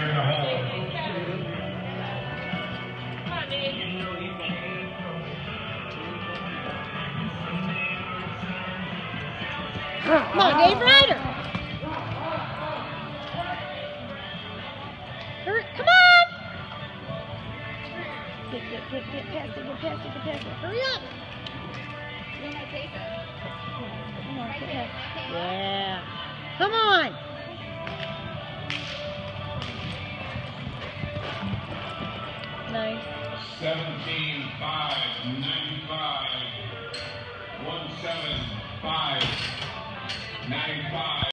here in the hall. Come on, Dave Ryder. Hurry, come on. Get, get, get, get past it, get past it, get past it. Hurry up. Yeah. Nice. 17 5 95 1 7 5 95